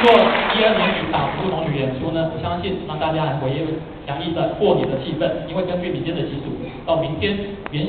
如果一二年级打不出同学演出呢？我相信让大家回忆洋溢的过年的气氛，因为根据民间的习俗，到明天元。